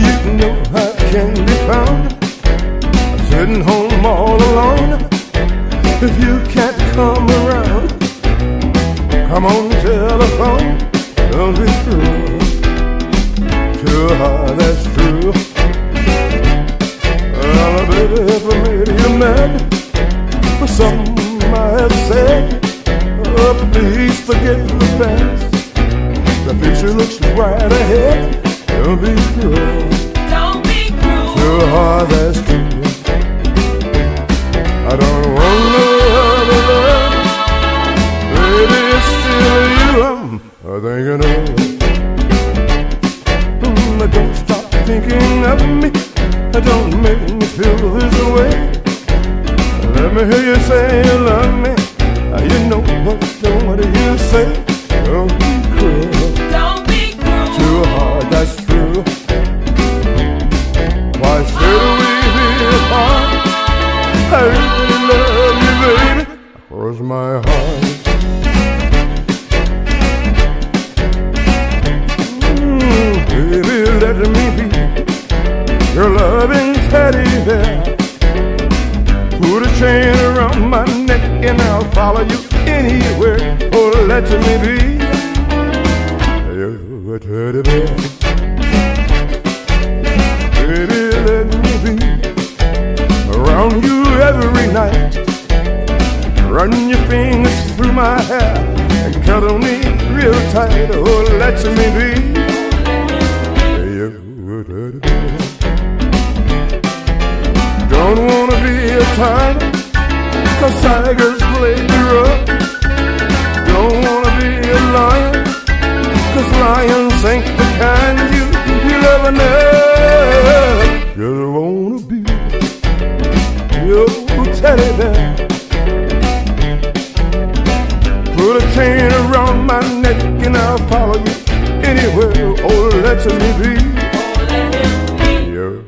know I can be found sitting home all alone. If you can't come around, come on the telephone. Don't be cruel to her, that's true. Well, baby, if I made you mad for something I have said, oh, please forget the past. The future looks right ahead. Don't be cruel. That's true. I don't want no other love. Baby, it's still you I'm thinking of. Mm, don't stop thinking of me. Don't make me feel this way. Let me hear you say you love me. You know what, what do you say? Really my heart. Mm, baby, let me be your loving teddy bear. Put a chain around my neck and I'll follow you anywhere. Oh, let me be your teddy bear. Run your fingers through my hair and cuddle me real tight. Oh, let me be. Don't wanna be a tiger, cause tigers play the rough. Don't wanna be a lion, cause lions ain't the kind you, you'll ever know. Just wanna be your teddy bear. Put a chain around my neck and I'll follow you anywhere. Oh, let me be Oh, let him be. your